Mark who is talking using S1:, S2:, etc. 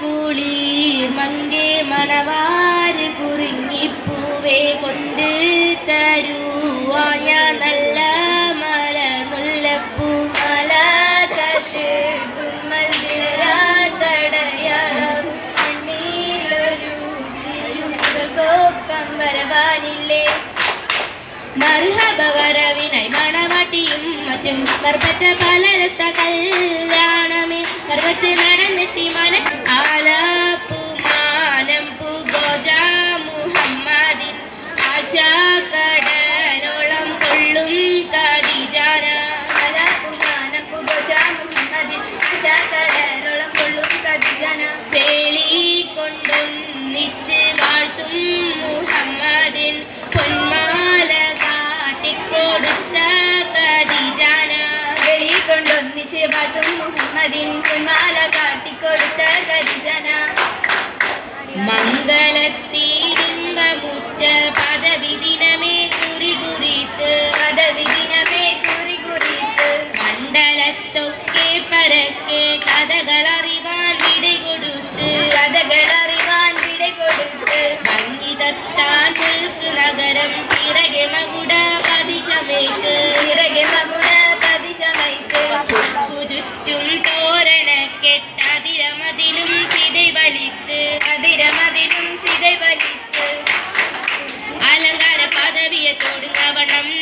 S1: കുളിർ മങ്കെ മണവാര് കുറിഞ്ഞിപ്പൂവേ കൊണ്ട് തരുവാ. ഞാൻ നല്ല മല മുല്ലപ്പൂ
S2: മല കശ് തുമ്മൽ വിളരാത്തടയാളം
S1: വരവിനായി മണവാട്ടിയും മറ്റും പർപ്പറ്റ പലരത്ത കല്ല
S2: വാഴ്ത്തും മുഹമ്മദിൻ മാല കാട്ടിക്കൊടുത്ത കതിജാന
S1: கொடுங்கவனம்